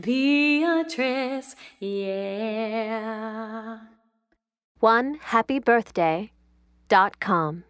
Beatrice, yeah. One happy birthday dot com.